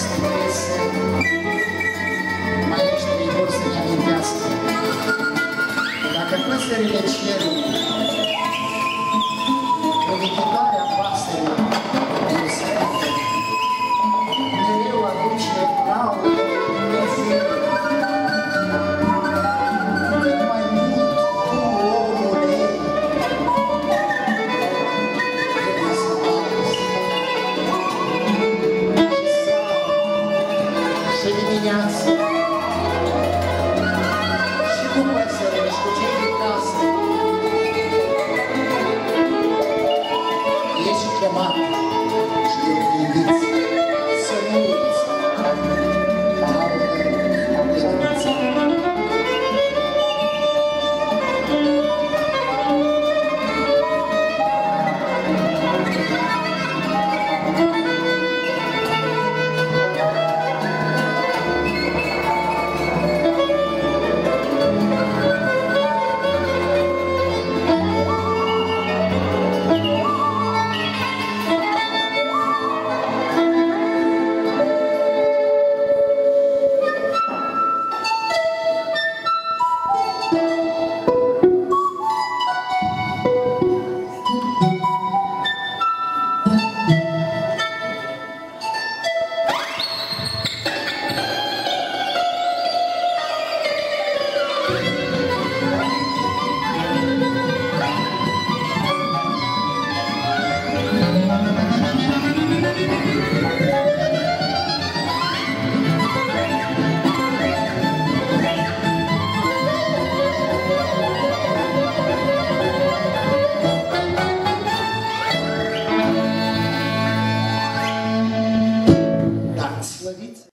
Maestri, forse mi ha rinviato. La capace rileggeva Давид